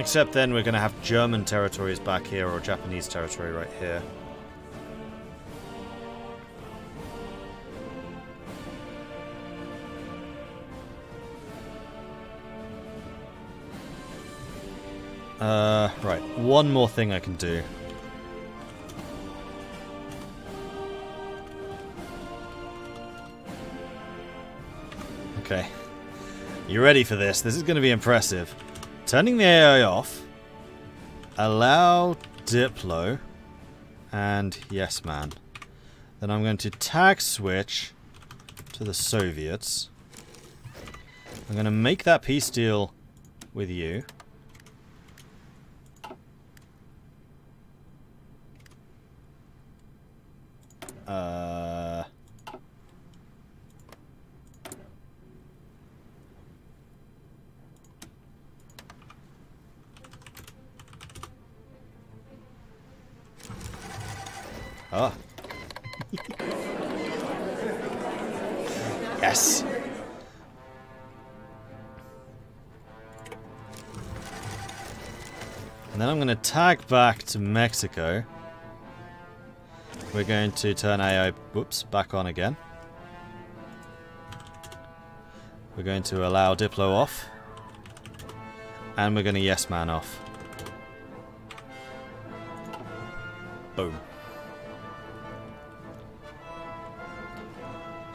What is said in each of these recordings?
Except then we're going to have German territories back here or Japanese territory right here. Uh, right, one more thing I can do. Okay. You ready for this? This is going to be impressive. Turning the AI off. Allow Diplo. And yes, man. Then I'm going to tag switch to the Soviets. I'm going to make that peace deal with you. Uh... Ah. yes. And then I'm going to tag back to Mexico. We're going to turn AI whoops, back on again. We're going to allow Diplo off. And we're going to yes man off. Boom.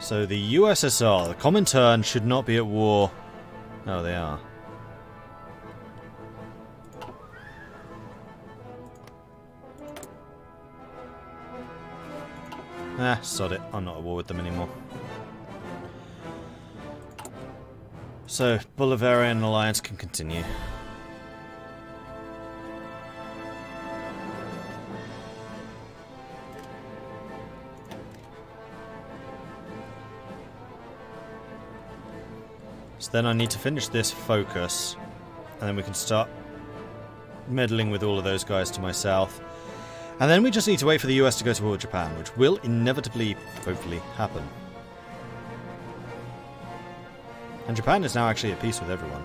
So the USSR, the Comintern should not be at war. No, they are. Ah, sod it. I'm not at war with them anymore. So, Bolivarian alliance can continue. So then I need to finish this focus, and then we can start meddling with all of those guys to my south. And then we just need to wait for the US to go to war with Japan, which will inevitably, hopefully, happen. And Japan is now actually at peace with everyone.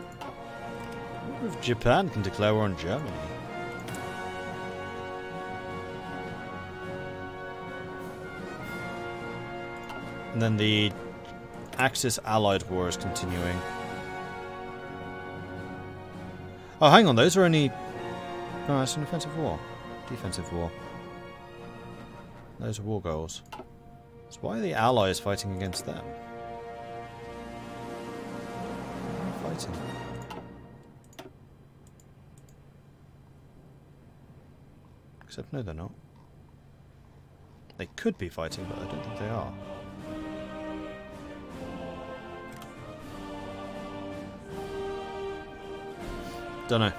if Japan can declare war on Germany? And then the Axis Allied War is continuing. Oh, hang on, those are only... No, an offensive war. Defensive war. Those are war goals. So why are the Allies fighting against them? Fighting. Except, no, they're not. They could be fighting, but I don't think they are. Don't know.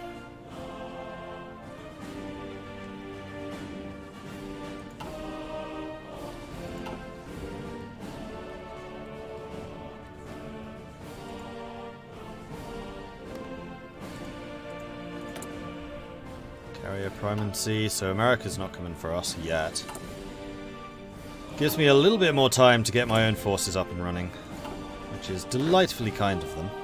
Carrier so America's not coming for us yet. Gives me a little bit more time to get my own forces up and running, which is delightfully kind of them.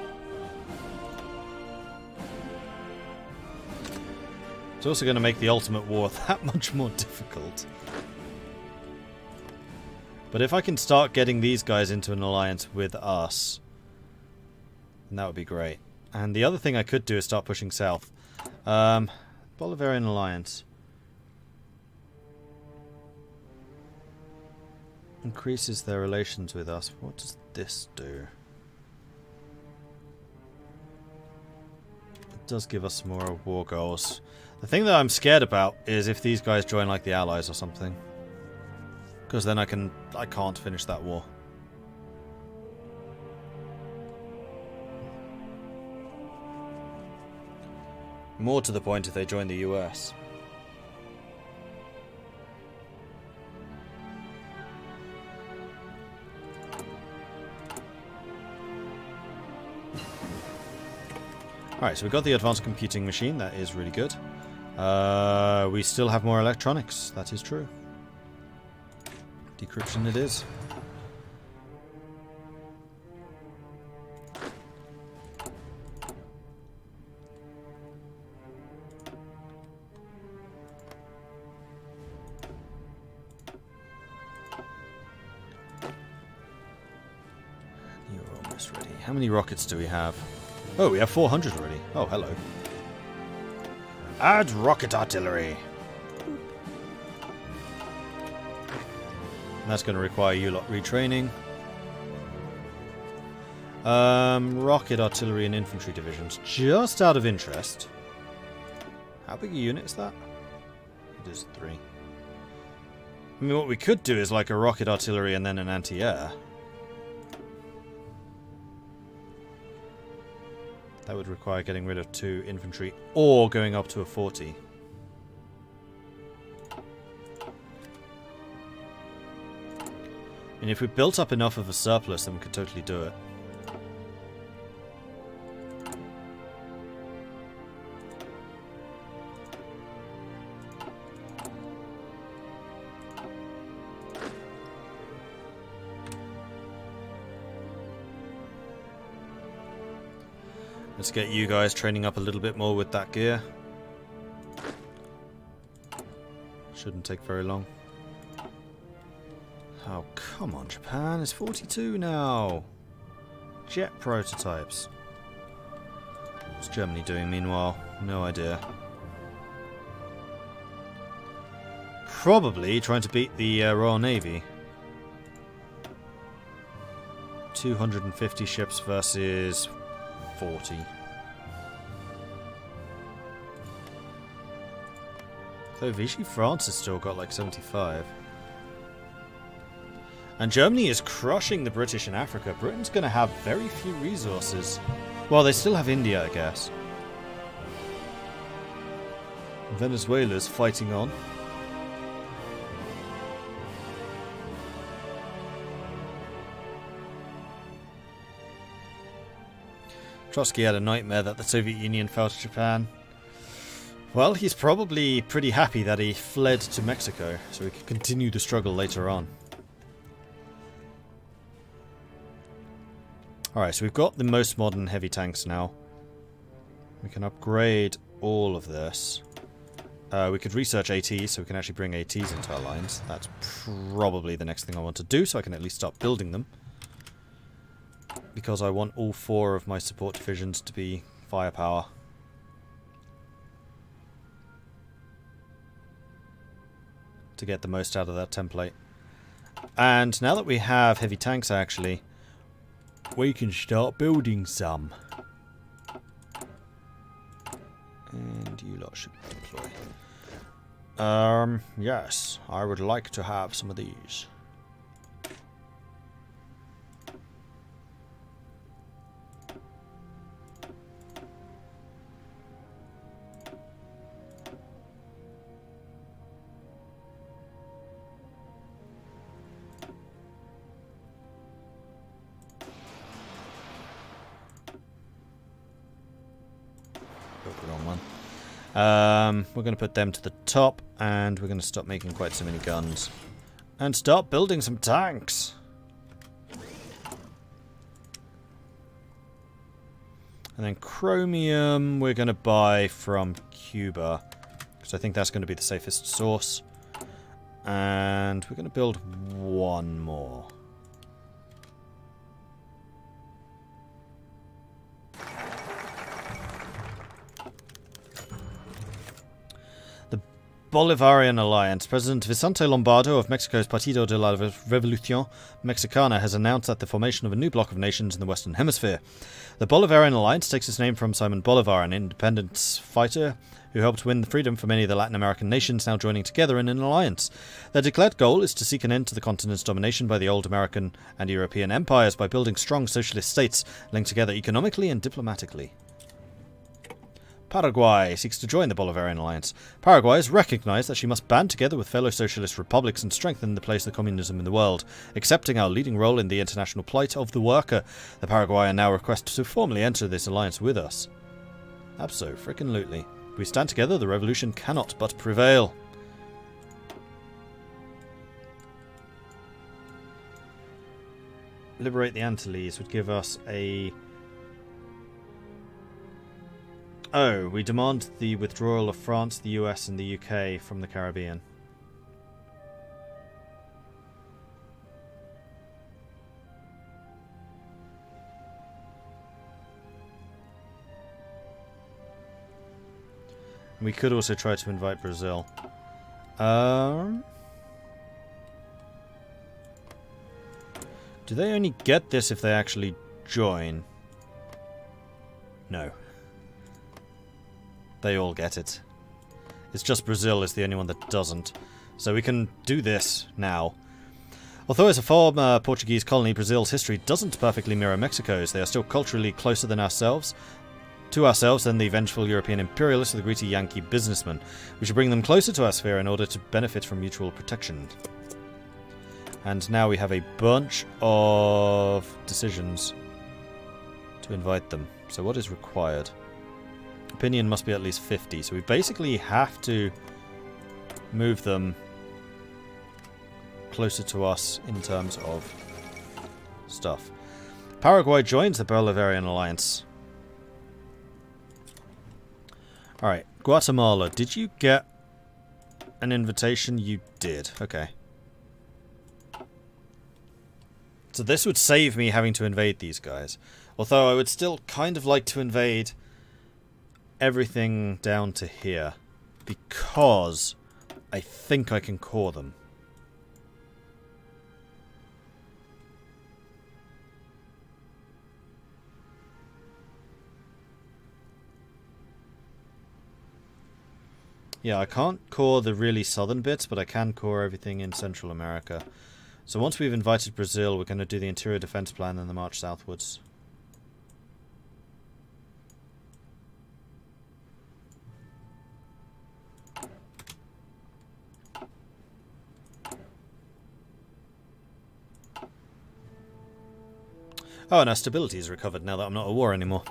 It's also going to make the Ultimate War that much more difficult. But if I can start getting these guys into an alliance with us, then that would be great. And the other thing I could do is start pushing south. Um, Bolivarian alliance. Increases their relations with us. What does this do? It does give us more war goals. The thing that I'm scared about is if these guys join like the Allies or something. Because then I can I can't finish that war. More to the point if they join the US. Alright, so we've got the advanced computing machine, that is really good. Uh, we still have more electronics. That is true. Decryption it is. You're almost ready. How many rockets do we have? Oh, we have 400 already. Oh, hello. Add rocket artillery. That's going to require you lot retraining. Um, rocket artillery and infantry divisions. Just out of interest. How big a unit is that? It is three. I mean, what we could do is like a rocket artillery and then an anti-air. That would require getting rid of two infantry or going up to a 40. And if we built up enough of a surplus, then we could totally do it. Get you guys training up a little bit more with that gear. Shouldn't take very long. Oh, come on, Japan. It's 42 now. Jet prototypes. What's Germany doing meanwhile? No idea. Probably trying to beat the uh, Royal Navy. 250 ships versus 40. So Vichy France has still got like 75. And Germany is crushing the British in Africa. Britain's going to have very few resources. Well, they still have India, I guess. Venezuela's fighting on. Trotsky had a nightmare that the Soviet Union fell to Japan. Well, he's probably pretty happy that he fled to Mexico, so he could continue the struggle later on. Alright, so we've got the most modern heavy tanks now. We can upgrade all of this. Uh, we could research ATs, so we can actually bring ATs into our lines. That's probably the next thing I want to do, so I can at least start building them. Because I want all four of my support divisions to be firepower. To get the most out of that template. And now that we have heavy tanks, actually, we can start building some. And you lot should deploy. Um, yes, I would like to have some of these. Um, we're going to put them to the top, and we're going to stop making quite so many guns. And start building some tanks! And then chromium we're going to buy from Cuba. Because I think that's going to be the safest source. And we're going to build one more. Bolivarian Alliance. President Vicente Lombardo of Mexico's Partido de la Revolución Mexicana has announced that the formation of a new bloc of nations in the Western Hemisphere. The Bolivarian Alliance takes its name from Simon Bolivar, an independence fighter who helped win freedom for many of the Latin American nations now joining together in an alliance. Their declared goal is to seek an end to the continent's domination by the old American and European empires by building strong socialist states linked together economically and diplomatically. Paraguay seeks to join the Bolivarian alliance. Paraguay has recognized that she must band together with fellow socialist republics and strengthen the place of communism in the world, accepting our leading role in the international plight of the worker. The Paraguayan now requests to formally enter this alliance with us. Abso-frickin-lutely. If we stand together, the revolution cannot but prevail. Liberate the Antilles would give us a Oh, we demand the withdrawal of France, the US and the UK from the Caribbean. We could also try to invite Brazil. Um, do they only get this if they actually join? No. They all get it. It's just Brazil is the only one that doesn't. So we can do this now. Although as a former Portuguese colony, Brazil's history doesn't perfectly mirror Mexico's. They are still culturally closer than ourselves, to ourselves than the vengeful European imperialists or the greedy Yankee businessmen. We should bring them closer to our sphere in order to benefit from mutual protection. And now we have a bunch of decisions to invite them. So what is required? Opinion must be at least 50, so we basically have to move them closer to us in terms of stuff. Paraguay joins the Bolivarian Alliance. Alright, Guatemala, did you get an invitation? You did. Okay. So this would save me having to invade these guys. Although I would still kind of like to invade everything down to here. Because I think I can core them. Yeah, I can't core the really southern bits, but I can core everything in Central America. So once we've invited Brazil, we're going to do the interior defense plan and the march southwards. Oh, and our stability is recovered now that I'm not at war anymore.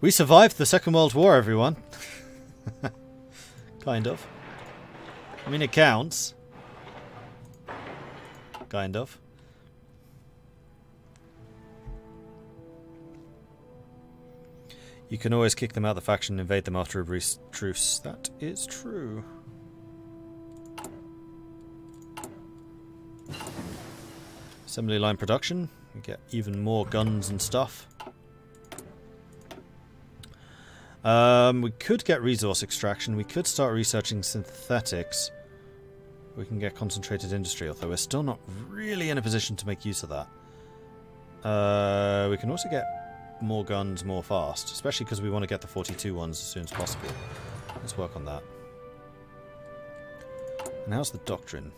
We survived the Second World War, everyone. kind of. I mean, it counts. Kind of. You can always kick them out of the faction and invade them after a brief truce. That is true. Assembly line production. We get even more guns and stuff. Um, we could get resource extraction. We could start researching synthetics. We can get concentrated industry, although we're still not really in a position to make use of that. Uh, we can also get more guns more fast, especially because we want to get the 42 ones as soon as possible. Let's work on that. And how's the doctrine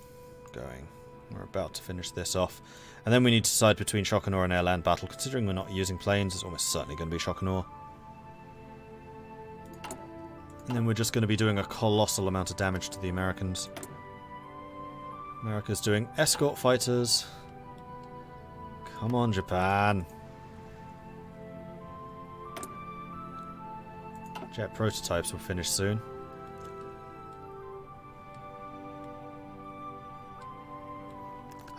going? We're about to finish this off. And then we need to decide between shock and awe and air-land battle. Considering we're not using planes, it's almost certainly going to be awe. And then we're just going to be doing a colossal amount of damage to the Americans. America's doing escort fighters. Come on, Japan. Jet prototypes will finish soon.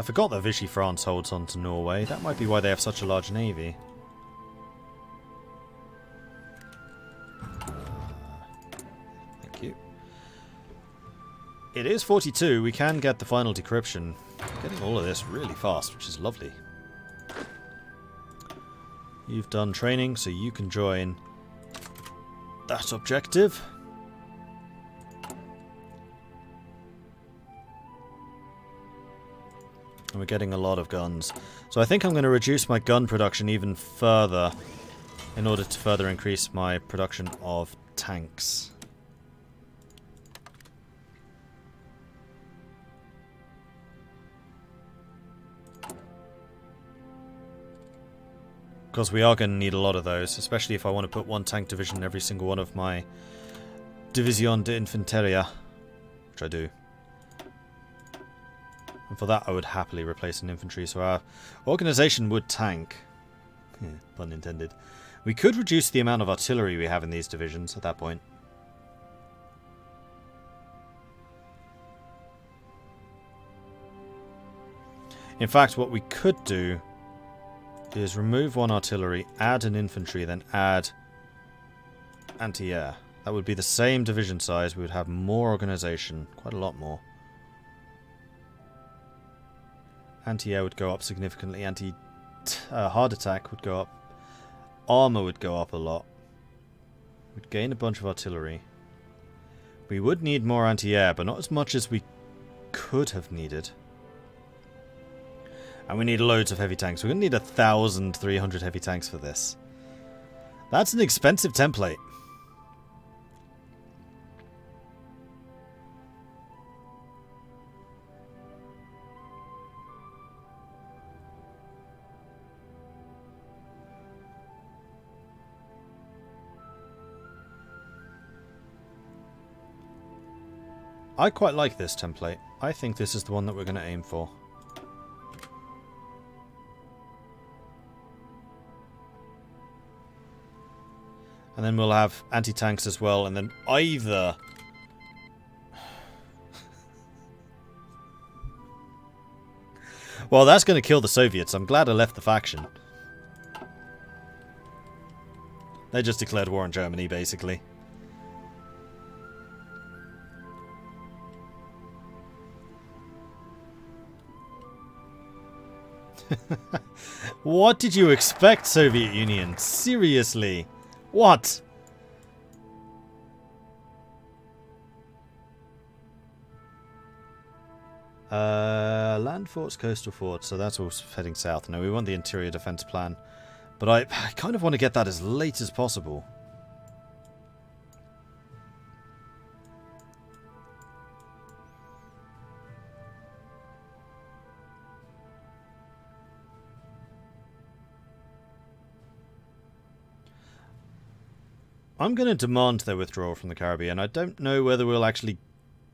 I forgot that Vichy France holds on to Norway. That might be why they have such a large navy. thank you. It is 42. We can get the final decryption. Getting all of this really fast, which is lovely. You've done training, so you can join that objective. And we're getting a lot of guns. So I think I'm going to reduce my gun production even further in order to further increase my production of tanks. Because we are going to need a lot of those, especially if I want to put one tank division in every single one of my Division de Infanteria, which I do. And for that I would happily replace an infantry, so our organization would tank. pun intended. We could reduce the amount of artillery we have in these divisions at that point. In fact, what we could do is remove one artillery, add an infantry, then add anti-air. That would be the same division size. We would have more organization, quite a lot more. Anti-air would go up significantly. Anti uh, attack would go up. Armor would go up a lot. We'd gain a bunch of artillery. We would need more anti-air, but not as much as we could have needed. And we need loads of heavy tanks. We're going to need 1,300 heavy tanks for this. That's an expensive template. I quite like this template. I think this is the one that we're going to aim for. And then we'll have anti-tanks as well, and then either... well, that's going to kill the Soviets. I'm glad I left the faction. They just declared war on Germany, basically. what did you expect, Soviet Union? Seriously? What? Uh, land forts, coastal forts, so that's all heading south. No, we want the interior defense plan. But I, I kind of want to get that as late as possible. I'm going to demand their withdrawal from the Caribbean. I don't know whether we'll actually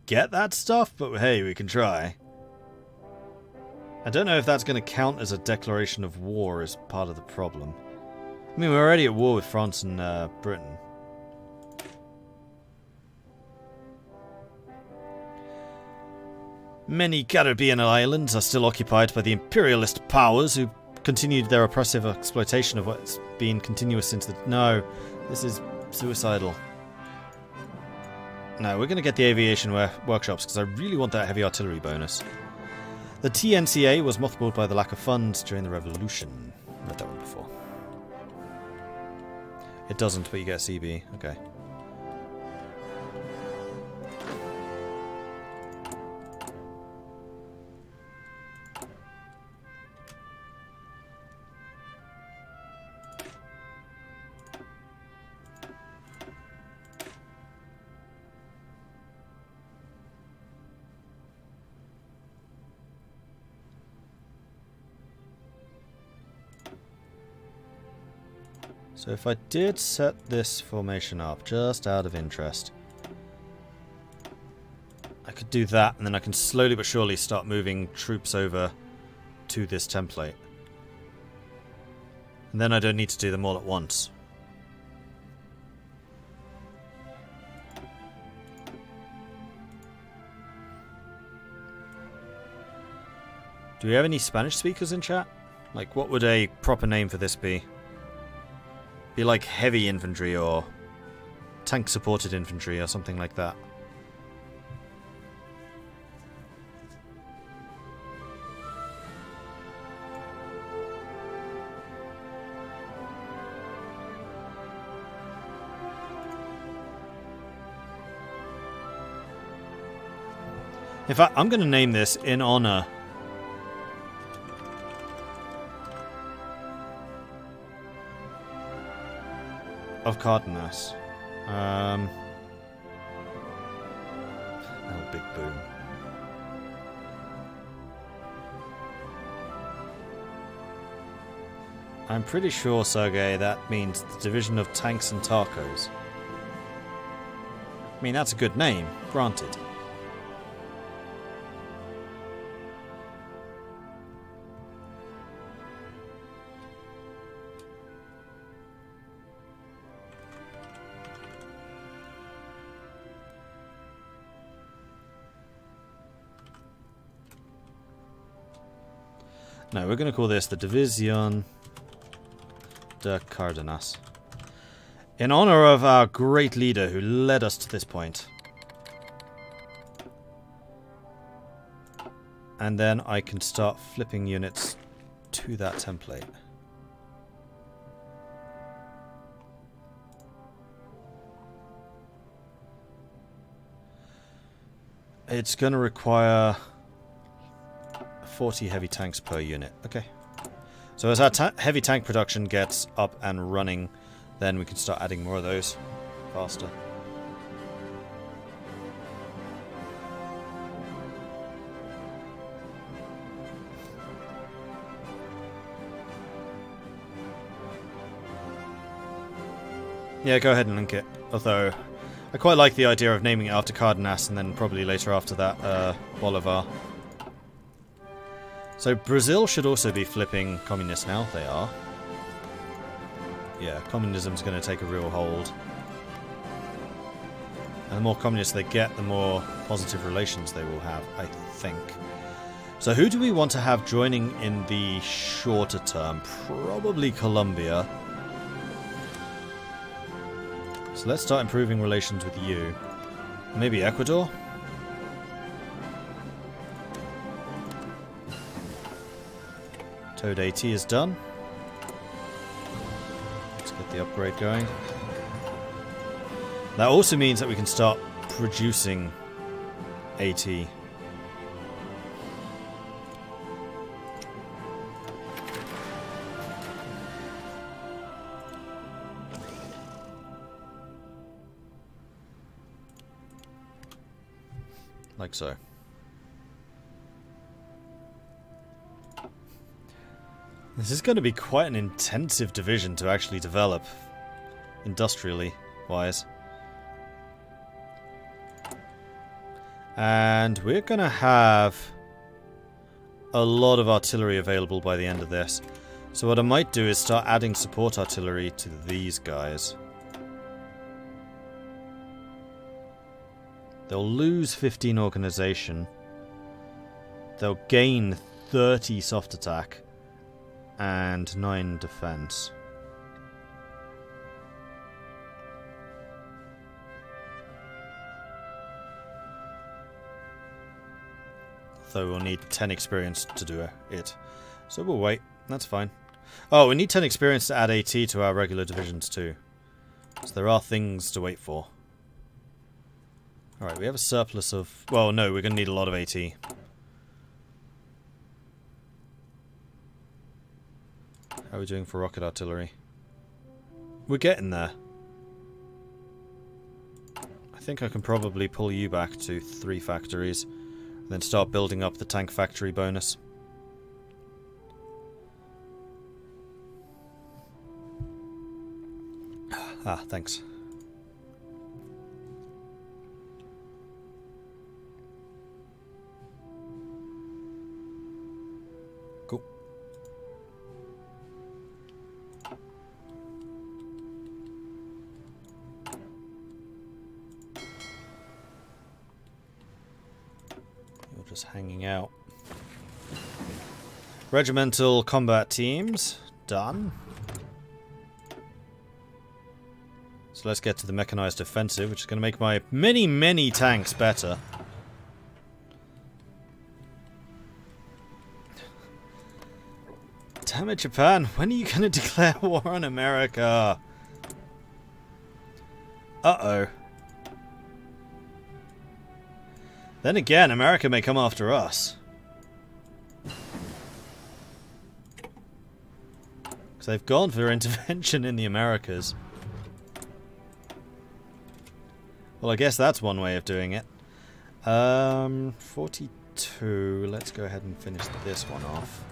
get that stuff, but hey, we can try. I don't know if that's going to count as a declaration of war as part of the problem. I mean, we're already at war with France and uh, Britain. Many Caribbean islands are still occupied by the imperialist powers who continued their oppressive exploitation of what's been continuous since the... No, this is Suicidal. No, we're going to get the aviation workshops because I really want that heavy artillery bonus. The TNCA was mothballed by the lack of funds during the revolution. Read that one before. It doesn't, but you get CB. Okay. So if I did set this formation up, just out of interest, I could do that, and then I can slowly but surely start moving troops over to this template. And then I don't need to do them all at once. Do we have any Spanish speakers in chat? Like, what would a proper name for this be? Be like heavy infantry or tank supported infantry or something like that. In fact, I'm going to name this in honor of Cardenas. Um, oh, big boom. I'm pretty sure, Sergey, that means the division of tanks and tacos. I mean, that's a good name, granted. No, we're going to call this the Division de Cardenas. In honor of our great leader who led us to this point. And then I can start flipping units to that template. it's going to require 40 heavy tanks per unit. Okay. So as our ta heavy tank production gets up and running, then we can start adding more of those faster. Yeah, go ahead and link it. Although, I quite like the idea of naming it after Cardenas and then probably later after that, uh, Bolivar. So Brazil should also be flipping communist now. They are. Yeah, communism's going to take a real hold. And the more communist they get, the more positive relations they will have, I think. So who do we want to have joining in the shorter term? Probably Colombia. So let's start improving relations with you. Maybe Ecuador? Towed AT is done. Let's get the upgrade going. That also means that we can start producing AT. Like so. This is going to be quite an intensive division to actually develop, industrially wise. And we're going to have a lot of artillery available by the end of this. So what I might do is start adding support artillery to these guys. They'll lose 15 organization. They'll gain 30 soft attack and 9 defense. Though we'll need 10 experience to do it. So we'll wait. That's fine. Oh, we need 10 experience to add AT to our regular divisions too. So there are things to wait for. Alright, we have a surplus of... Well, no, we're going to need a lot of AT. How are we doing for rocket artillery? We're getting there. I think I can probably pull you back to three factories, and then start building up the tank factory bonus. Ah, thanks. Hanging out. Regimental combat teams. Done. So let's get to the mechanized offensive, which is going to make my many, many tanks better. Damn it, Japan. When are you going to declare war on America? Uh-oh. Then again, America may come after us. Because they've gone for intervention in the Americas. Well, I guess that's one way of doing it. Um, 42. Let's go ahead and finish this one off.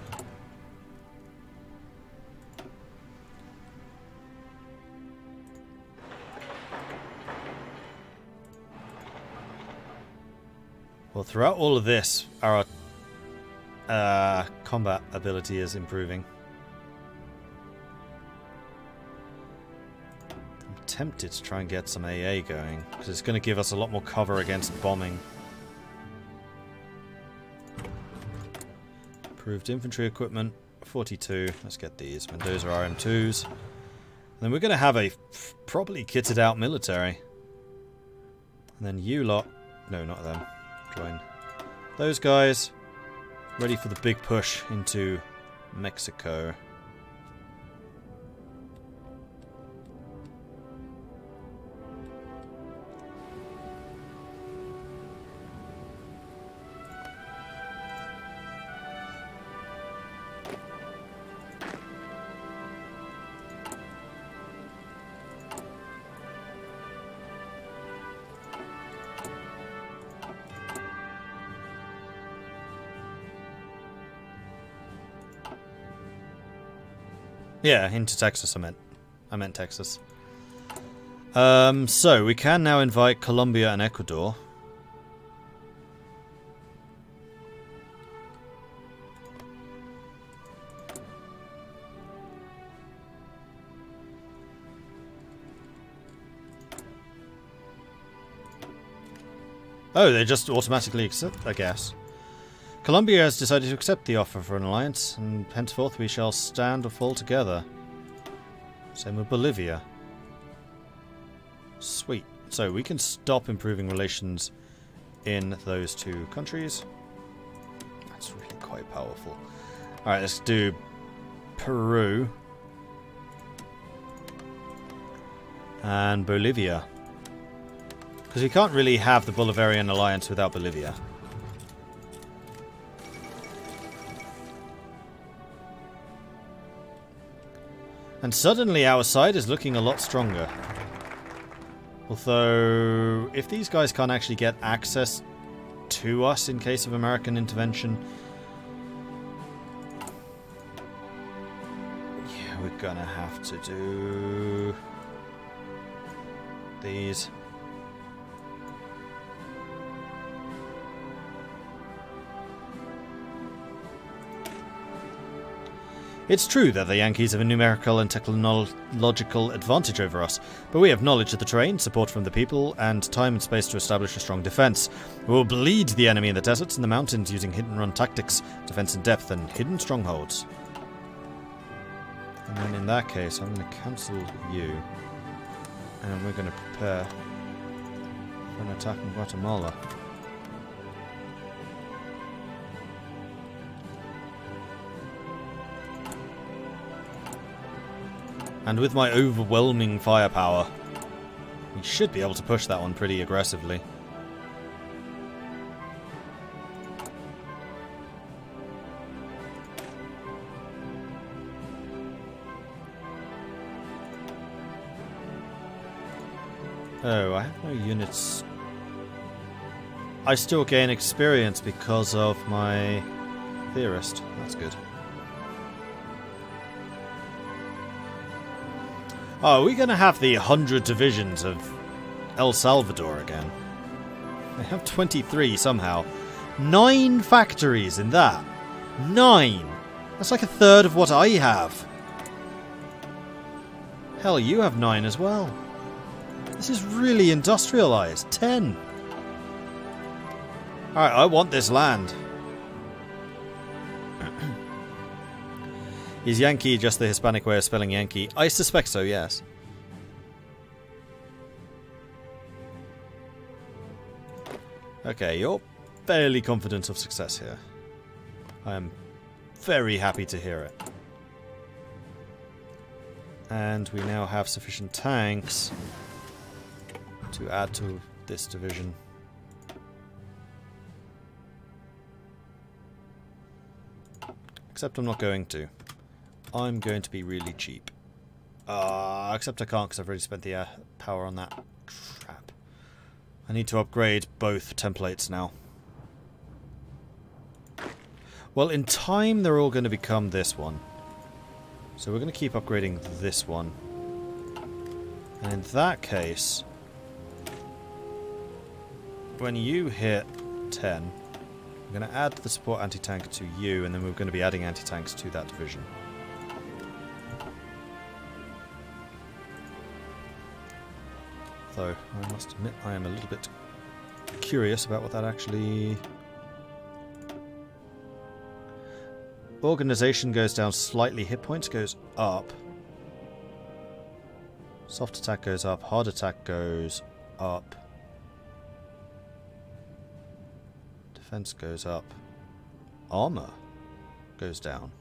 Well, throughout all of this, our uh, combat ability is improving. I'm tempted to try and get some AA going, because it's going to give us a lot more cover against bombing. Improved infantry equipment, 42. Let's get these. Mendoza RM2s. And then we're going to have a properly kitted out military. And then you lot... No, not them. Those guys. Ready for the big push into Mexico. Yeah, into Texas I meant. I meant Texas. Um, so, we can now invite Colombia and Ecuador. Oh, they just automatically accept, I guess. Colombia has decided to accept the offer for an alliance, and henceforth we shall stand or fall together. Same with Bolivia. Sweet. So we can stop improving relations in those two countries. That's really quite powerful. Alright, let's do Peru. And Bolivia. Because we can't really have the Bolivarian alliance without Bolivia. And suddenly our side is looking a lot stronger. Although, if these guys can't actually get access to us in case of American intervention... Yeah, we're gonna have to do... These... It's true that the Yankees have a numerical and technological advantage over us, but we have knowledge of the terrain, support from the people, and time and space to establish a strong defense. We will bleed the enemy in the deserts and the mountains using hit and run tactics, defense in depth, and hidden strongholds. And then in that case, I'm going to cancel you, and we're going to prepare for an attack in Guatemala. And with my overwhelming firepower, we should be able to push that one pretty aggressively. Oh, I have no units. I still gain experience because of my theorist. That's good. Oh, are we going to have the 100 divisions of El Salvador again? They have 23 somehow. Nine factories in that. Nine! That's like a third of what I have. Hell, you have nine as well. This is really industrialized. Ten. Alright, I want this land. Is Yanqui just the Hispanic way of spelling Yankee? I suspect so, yes. Okay, you're fairly confident of success here. I am very happy to hear it. And we now have sufficient tanks to add to this division. Except I'm not going to. I'm going to be really cheap. Uh, except I can't because I've already spent the uh, power on that. Crap. I need to upgrade both templates now. Well, in time they're all going to become this one. So we're going to keep upgrading this one. And in that case, when you hit 10, I'm going to add the support anti-tank to you, and then we're going to be adding anti-tanks to that division. Though. I must admit I am a little bit curious about what that actually... Organization goes down slightly, hit points goes up. Soft attack goes up, hard attack goes up. Defense goes up. Armor goes down.